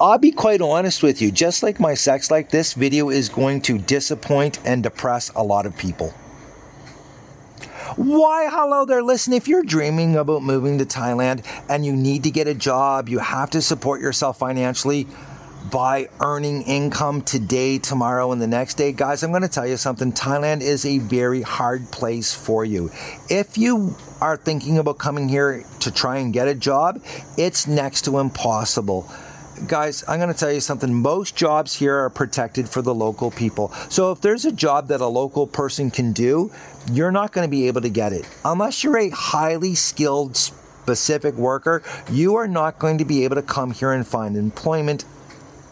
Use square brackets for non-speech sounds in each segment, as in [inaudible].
I'll be quite honest with you, just like my sex like this video is going to disappoint and depress a lot of people. Why, hello there. Listen, if you're dreaming about moving to Thailand and you need to get a job, you have to support yourself financially by earning income today, tomorrow, and the next day, guys, I'm going to tell you something. Thailand is a very hard place for you. If you are thinking about coming here to try and get a job, it's next to impossible guys, I'm going to tell you something. Most jobs here are protected for the local people. So if there's a job that a local person can do, you're not going to be able to get it. Unless you're a highly skilled, specific worker, you are not going to be able to come here and find employment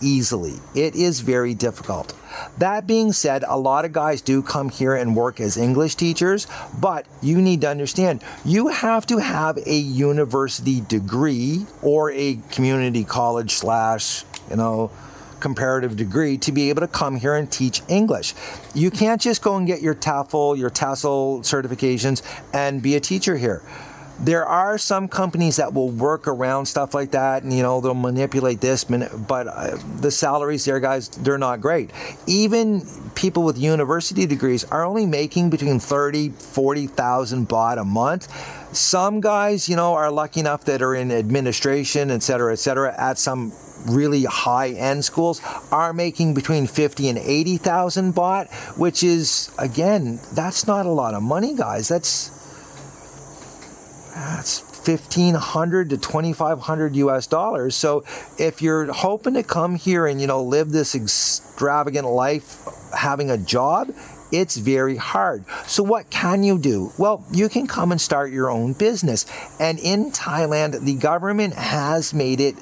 easily. It is very difficult. That being said, a lot of guys do come here and work as English teachers, but you need to understand you have to have a university degree or a community college slash, you know, comparative degree to be able to come here and teach English. You can't just go and get your TEFL, your TESOL certifications and be a teacher here there are some companies that will work around stuff like that and you know they'll manipulate this but uh, the salaries there guys they're not great. Even people with university degrees are only making between 30 40,000 baht a month. Some guys you know are lucky enough that are in administration et cetera et cetera at some really high end schools are making between 50 and 80,000 baht which is again that's not a lot of money guys. That's that's 1500 to 2500 US dollars. So if you're hoping to come here and you know live this extravagant life having a job, it's very hard. So what can you do? Well, you can come and start your own business. And in Thailand, the government has made it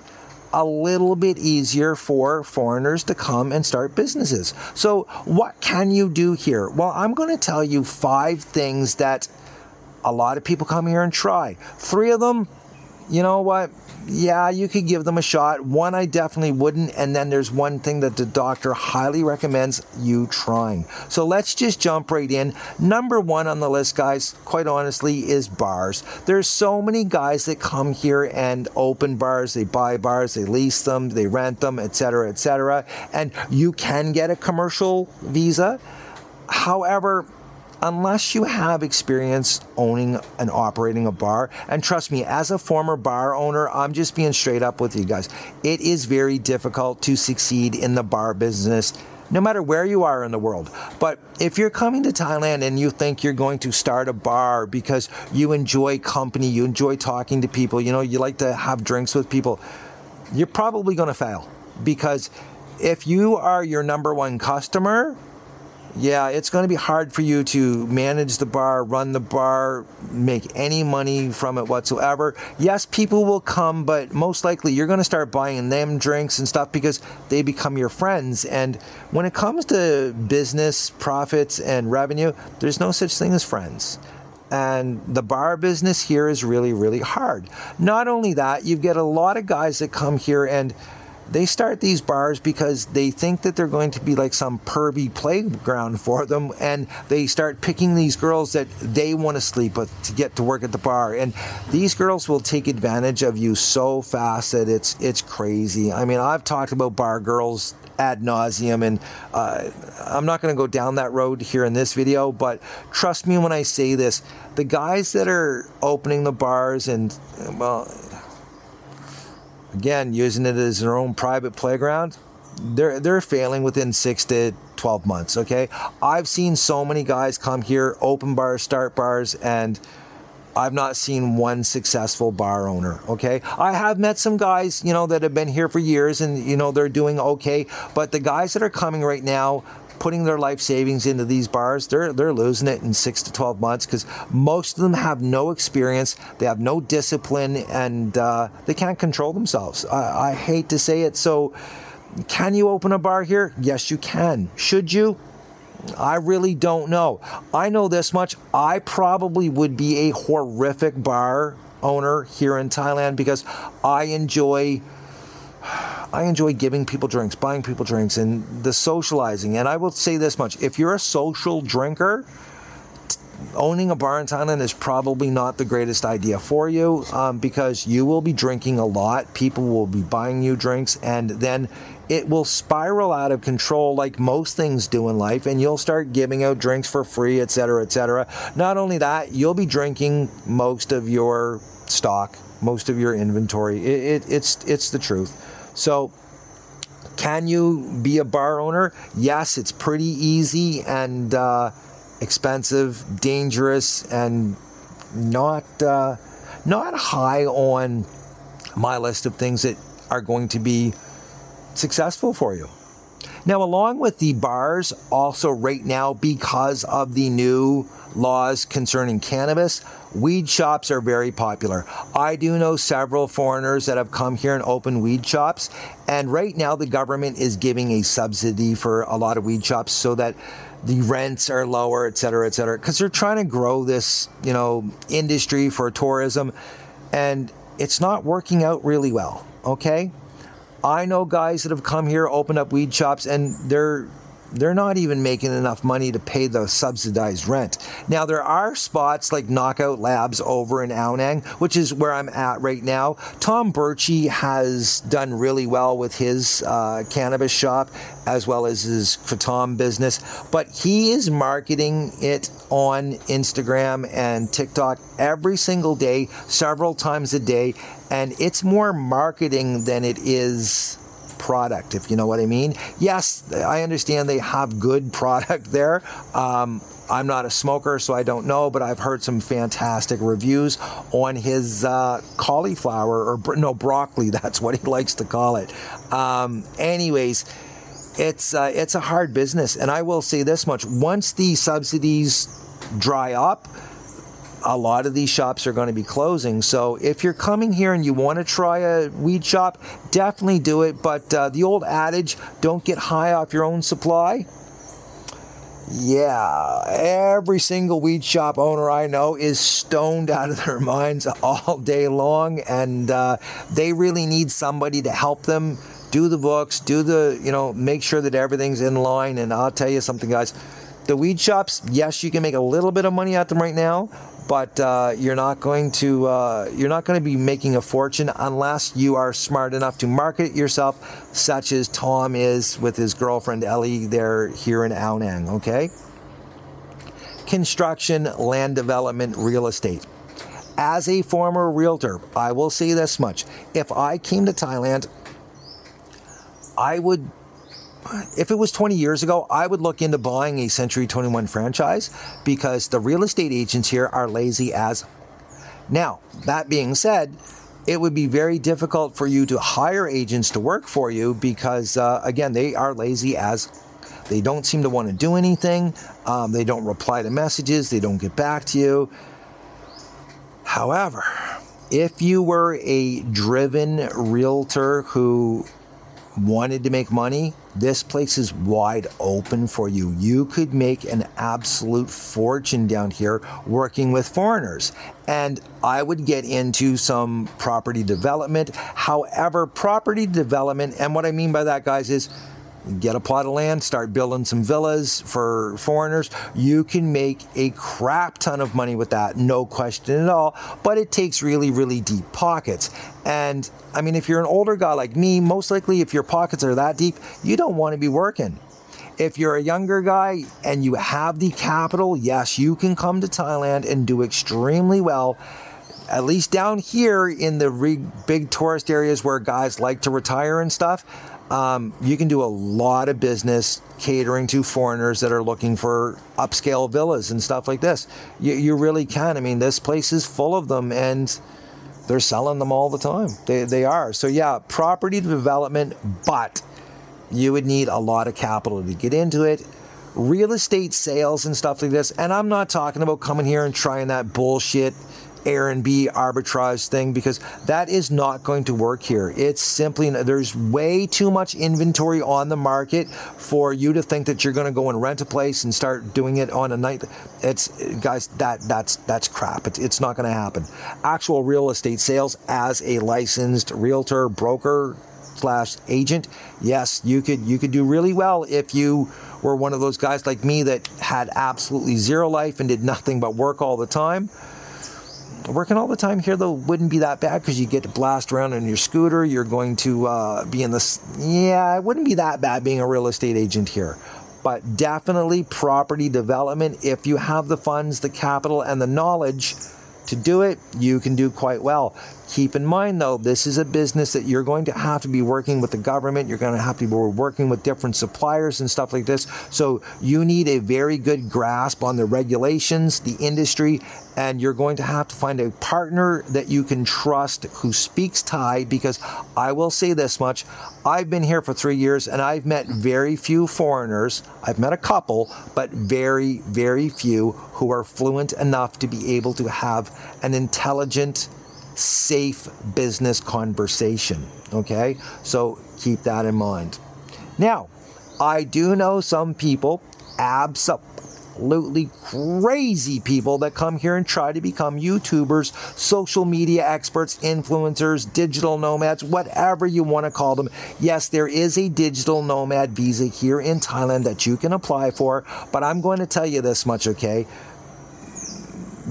a little bit easier for foreigners to come and start businesses. So, what can you do here? Well, I'm going to tell you five things that a lot of people come here and try. Three of them, you know what? Yeah, you could give them a shot. One I definitely wouldn't. And then there's one thing that the doctor highly recommends you trying. So let's just jump right in. Number one on the list, guys, quite honestly, is bars. There's so many guys that come here and open bars. They buy bars, they lease them, they rent them, etc., etc. And you can get a commercial visa. However, unless you have experience owning and operating a bar. And trust me, as a former bar owner, I'm just being straight up with you guys. It is very difficult to succeed in the bar business no matter where you are in the world. But if you're coming to Thailand and you think you're going to start a bar because you enjoy company, you enjoy talking to people, you know, you like to have drinks with people, you're probably going to fail because if you are your number one customer, yeah, it's going to be hard for you to manage the bar, run the bar, make any money from it whatsoever. Yes, people will come, but most likely you're going to start buying them drinks and stuff because they become your friends. And when it comes to business, profits, and revenue, there's no such thing as friends. And the bar business here is really, really hard. Not only that, you get a lot of guys that come here and they start these bars because they think that they're going to be like some pervy playground for them and they start picking these girls that they want to sleep with to get to work at the bar. And these girls will take advantage of you so fast that it's it's crazy. I mean i've talked about bar girls ad nauseum and uh, i'm not going to go down that road here in this video but trust me when i say this. The guys that are opening the bars and well again, using it as their own private playground, they're they're failing within six to 12 months. Okay, I've seen so many guys come here, open bars, start bars, and I've not seen one successful bar owner. Okay, I have met some guys, you know, that have been here for years, and you know they're doing okay. But the guys that are coming right now, putting their life savings into these bars, they're they're losing it in six to twelve months because most of them have no experience, they have no discipline, and uh, they can't control themselves. I, I hate to say it. So, can you open a bar here? Yes, you can. Should you? I really don't know. I know this much. I probably would be a horrific bar owner here in Thailand because I enjoy I enjoy giving people drinks, buying people drinks, and the socializing. And I will say this much if you're a social drinker, owning a bar in Thailand is probably not the greatest idea for you um, because you will be drinking a lot. People will be buying you drinks, and then it will spiral out of control like most things do in life, and you'll start giving out drinks for free, etc., etc. Not only that, you'll be drinking most of your stock, most of your inventory. It, it, it's it's the truth. So. Can you be a bar owner? Yes, it's pretty easy and uh, expensive, dangerous, and not uh, not high on my list of things that are going to be successful for you. Now, along with the bars, also right now, because of the new laws concerning cannabis, weed shops are very popular. I do know several foreigners that have come here and opened weed shops, and right now the government is giving a subsidy for a lot of weed shops so that the rents are lower, et cetera, et cetera, because they're trying to grow this, you know, industry for tourism, and it's not working out really well. Okay, I know guys that have come here, opened up weed shops, and they're they're not even making enough money to pay the subsidized rent. Now, there are spots like Knockout Labs over in Ao Nang, which is where I'm at right now. Tom Birchie has done really well with his uh, cannabis shop as well as his Kratom business, but he is marketing it on Instagram and TikTok every single day, several times a day, and it's more marketing than it is product, if you know what I mean. Yes, I understand they have good product there. Um, I'm not a smoker, so I don't know, but I've heard some fantastic reviews on his uh, cauliflower or no broccoli. [laughs] That's what he likes to call it. Um, anyways, it's uh, it's a hard business, and I will say this much: once the subsidies dry up a lot of these shops are going to be closing. So if you're coming here and you want to try a weed shop, definitely do it. But uh, the old adage, don't get high off your own supply. Yeah, every single weed shop owner I know is stoned [laughs] out of their minds all day long, and uh, they really need somebody to help them do the books, do the, you know, make sure that everything's in line. And I'll tell you something, guys the weed shops, yes, you can make a little bit of money at them right now, but uh, you're not going to uh, you're not going to be making a fortune unless you are smart enough to market yourself, such as Tom is with his girlfriend Ellie. They're here in Ao Nang. Okay. Construction, land development, real estate. As a former realtor, I will say this much: if I came to Thailand, I would if it was 20 years ago, I would look into buying a Century 21 franchise because the real estate agents here are lazy as. Now, that being said, it would be very difficult for you to hire agents to work for you because, uh, again, they are lazy as. They don't seem to want to do anything. Um, they don't reply to messages. They don't get back to you. However, if you were a driven realtor who wanted to make money, this place is wide open for you. You could make an absolute fortune down here working with foreigners. And I would get into some property development. However, property development, and what I mean by that, guys, is get a plot of land, start building some villas for foreigners. You can make a crap ton of money with that, no question at all. But it takes really, really deep pockets. And I mean, if you're an older guy like me, most likely if your pockets are that deep, you don't want to be working. If you're a younger guy and you have the capital, yes, you can come to Thailand and do extremely well at least down here in the big tourist areas where guys like to retire and stuff, um, you can do a lot of business catering to foreigners that are looking for upscale villas and stuff like this. You, you really can. I mean, this place is full of them and they're selling them all the time. They, they are. So, yeah, property development, but you would need a lot of capital to get into it. Real estate sales and stuff like this. And I'm not talking about coming here and trying that bullshit Airbnb arbitrage thing because that is not going to work here. It's simply there's way too much inventory on the market for you to think that you're going to go and rent a place and start doing it on a night. It's guys that that's that's crap. It's, it's not going to happen. Actual real estate sales as a licensed realtor broker slash agent, yes, you could you could do really well if you were one of those guys like me that had absolutely zero life and did nothing but work all the time, working all the time here though wouldn't be that bad because you get to blast around in your scooter. You're going to uh, be in this. Yeah, it wouldn't be that bad being a real estate agent here. But definitely property development, if you have the funds, the capital, and the knowledge to do it, you can do quite well. Keep in mind though, this is a business that you're going to have to be working with the government. You're going to have to be working with different suppliers and stuff like this. So you need a very good grasp on the regulations, the industry, and you're going to have to find a partner that you can trust who speaks Thai because I will say this much I've been here for three years and I've met very few foreigners. I've met a couple, but very, very few who are fluent enough to be able to have an intelligent, safe business conversation. Okay, so keep that in mind. Now, I do know some people, absolutely crazy people, that come here and try to become YouTubers, social media experts, influencers, digital nomads, whatever you want to call them. Yes, there is a digital nomad visa here in Thailand that you can apply for, but I'm going to tell you this much, okay?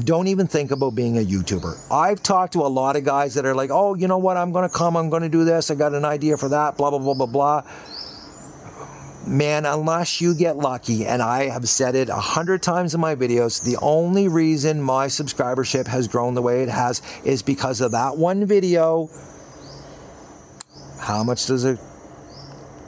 Don't even think about being a YouTuber. I've talked to a lot of guys that are like, oh, you know what, I'm going to come, I'm going to do this, I got an idea for that, blah, blah, blah, blah, blah. Man, unless you get lucky, and I have said it a hundred times in my videos, the only reason my subscribership has grown the way it has is because of that one video. How much does it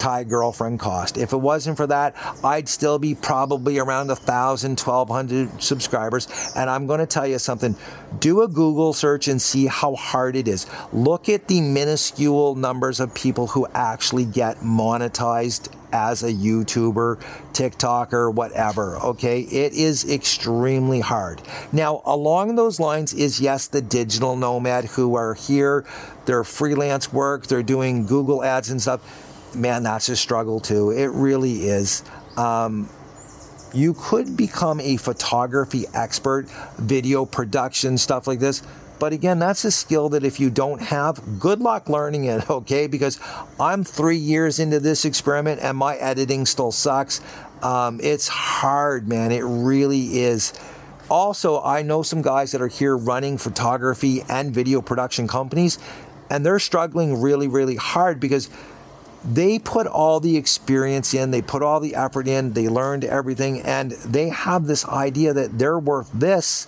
Thai girlfriend cost. If it wasn't for that, I'd still be probably around a thousand, twelve hundred subscribers. And I'm going to tell you something. Do a Google search and see how hard it is. Look at the minuscule numbers of people who actually get monetized as a YouTuber, TikToker, whatever. Okay, it is extremely hard. Now, along those lines is yes, the digital nomad who are here, they're freelance work, they're doing Google ads and stuff man, that's a struggle too. It really is. Um, you could become a photography expert, video production, stuff like this. But again, that's a skill that if you don't have, good luck learning it, [laughs] okay? Because I'm three years into this experiment and my editing still sucks. Um, it's hard, man. It really is. Also, I know some guys that are here running photography and video production companies, and they're struggling really, really hard because they put all the experience in, they put all the effort in, they learned everything, and they have this idea that they're worth this.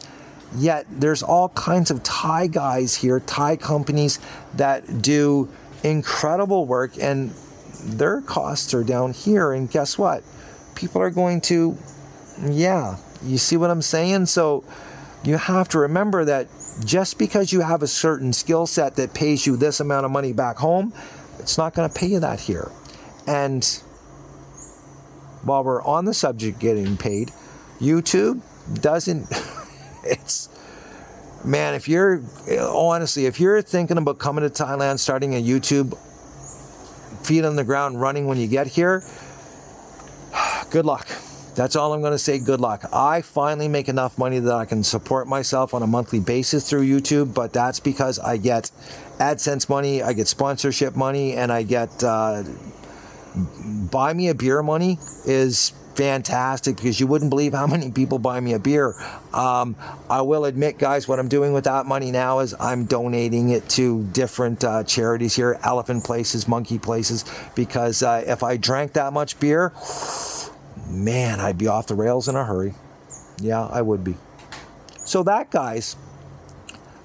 Yet there's all kinds of Thai guys here, Thai companies that do incredible work, and their costs are down here. And guess what? People are going to, yeah, you see what I'm saying? So you have to remember that just because you have a certain skill set that pays you this amount of money back home, it's not going to pay you that here. And while we're on the subject getting paid, YouTube doesn't, [laughs] it's, man, if you're, honestly, if you're thinking about coming to Thailand, starting a YouTube, feet on the ground running when you get here, [sighs] good luck. That's all I'm going to say. Good luck. I finally make enough money that I can support myself on a monthly basis through YouTube, but that's because I get AdSense money, I get sponsorship money, and I get uh, buy me a beer money is fantastic because you wouldn't believe how [laughs] many people buy me a beer. Um, I will admit, guys, what I'm doing with that money now is I'm donating it to different uh, charities here, elephant places, monkey places, because uh, if I drank that much beer, man, I'd be off the rails in a hurry. Yeah, I would be. So, that, guys,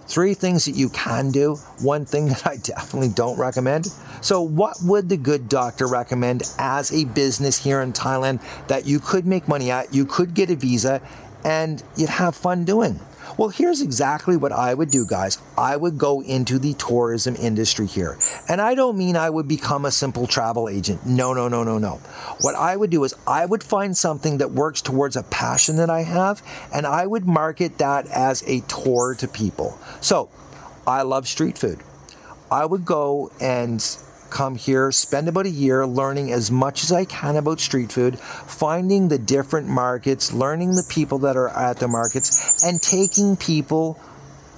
three things that you can do. One thing [laughs] that I definitely don't recommend. So, what would the good doctor recommend as a business here in Thailand that you could make money at, you could get a visa, and you'd have fun doing? Well, here's exactly what I would do, guys. I would go into the tourism industry here. And I don't mean I would become a simple travel agent. No, no, no, no, no. What I would do is I would find something that works towards a passion that I have, and I would market that as a tour to people. So, I love street food. I would go and come here, spend about a year learning as much as I can about street food, finding the different markets, learning the people that are at the markets, and taking people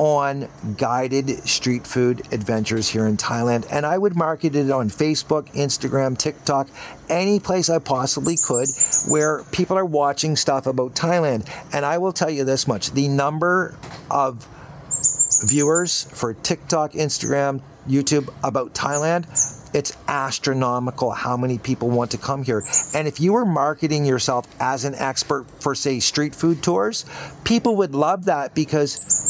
on guided street food adventures here in Thailand. And I would market it on Facebook, Instagram, TikTok, any place I possibly could where people are watching stuff about Thailand. And I will tell you this much the number of viewers for TikTok, Instagram, YouTube about Thailand it's astronomical how many people want to come here. And if you were marketing yourself as an expert for, say, street food tours, people would love that because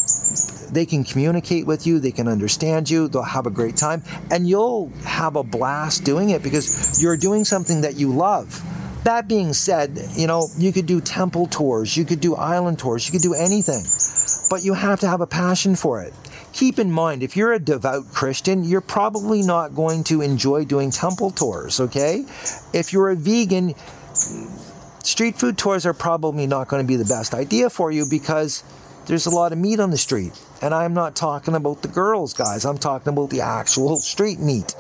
they can communicate with you, they can understand you, they'll have a great time, and you'll have a blast doing it because you're doing something that you love. That being said, you know, you could do temple tours, you could do island tours, you could do anything, but you have to have a passion for it. Keep in mind if you're a devout Christian, you're probably not going to enjoy doing temple tours, okay? If you're a vegan, street food tours are probably not going to be the best idea for you because there's a lot of meat on the street. And I'm not talking about the girls, guys. I'm talking about the actual street meat.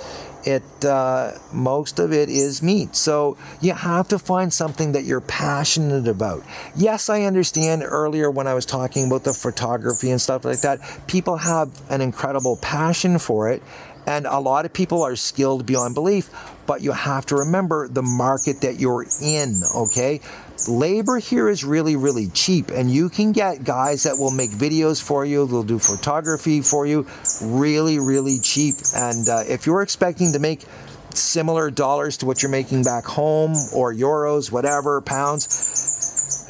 It uh, most of it is meat. So you have to find something that you're passionate about. Yes i understand earlier when i was talking about the photography and stuff like that people have an incredible passion for it. And a lot of people are skilled beyond belief. But you have to remember the market that you're in okay labor here is really, really cheap, and you can get guys that will make videos for you, they'll do photography for you, really, really cheap. And uh, if you're expecting to make similar dollars to what you're making back home, or euros, whatever, pounds,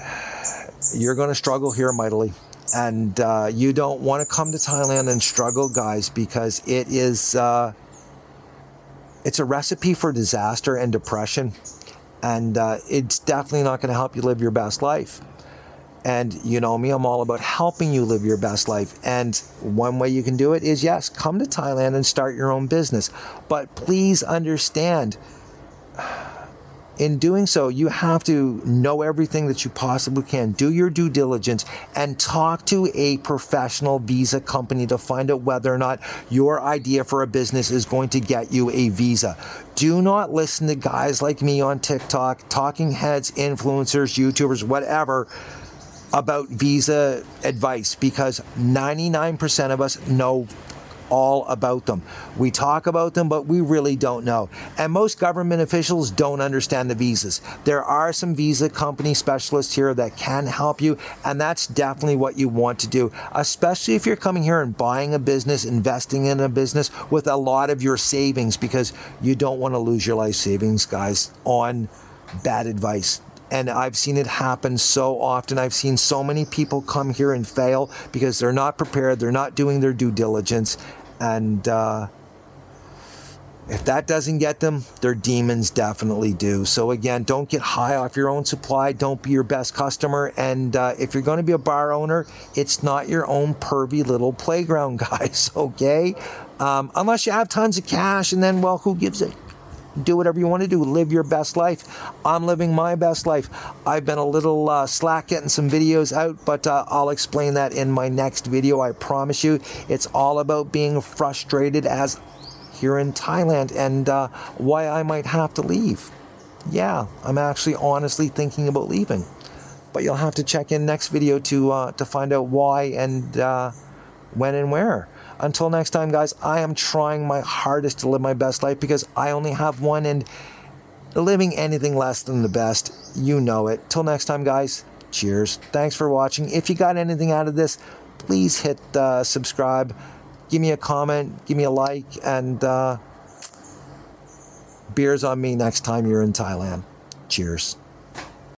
you're going to struggle here mightily. And uh, you don't want to come to Thailand and struggle, guys, because it is. Uh, it's a recipe for disaster and depression and uh, it's definitely not going to help you live your best life. And you know me, I'm all about helping you live your best life. And one way you can do it is yes, come to Thailand and start your own business. But please understand in doing so, you have to know everything that you possibly can. Do your due diligence and talk to a professional visa company to find out whether or not your idea for a business is going to get you a visa. Do not listen to guys like me on TikTok, talking heads, influencers, YouTubers, whatever about visa advice because 99% of us know all about them. We talk about them, but we really don't know. And most government officials don't understand the visas. There are some visa company specialists here that can help you, and that's definitely what you want to do, especially if you're coming here and buying a business, investing in a business with a lot of your savings because you don't want to lose your life savings, guys, on bad advice and I've seen it happen so often. I've seen so many people come here and fail because they're not prepared, they're not doing their due diligence, and uh, if that doesn't get them, their demons definitely do. So again, don't get high off your own supply. Don't be your best customer. And uh, if you're going to be a bar owner, it's not your own pervy little playground, [laughs] guys. Okay, um, unless you have tons of cash, and then well, who gives it? Do whatever you want to do. Live your best life. I'm living my best life. I've been a little uh, slack getting some videos out, but uh, I'll explain that in my next video. I promise you. It's all about being frustrated as here in Thailand and uh, why I might have to leave. Yeah, I'm actually honestly thinking about leaving. But you'll have to check in next video to uh, to find out why and uh, when and where. Until next time, guys, I am trying my hardest to live my best life because I only have one, and living anything less than the best, you know it. Till next time, guys, cheers. Thanks for watching. If you got anything out of this, please hit uh, subscribe, give me a comment, give me a like, and uh, beers on me next time you're in Thailand. Cheers.